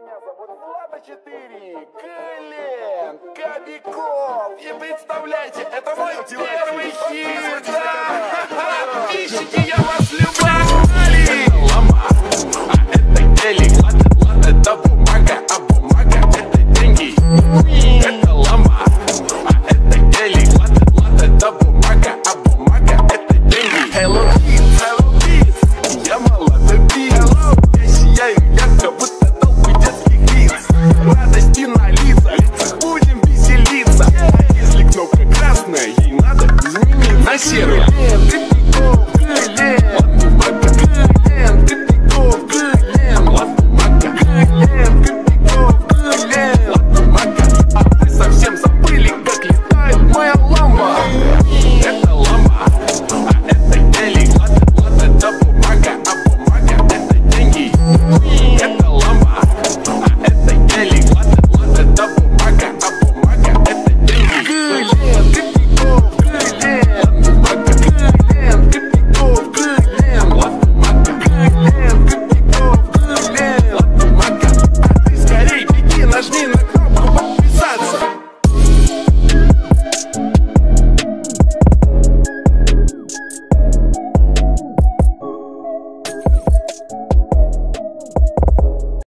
Меня зовут Влада 4, Клен, Кобяков. И представляете, это мой первый хит. Подписчики, я вас любовали. Лома, а это гелик. Лада, лада, да бумага, а бумага это деньги. Это лама.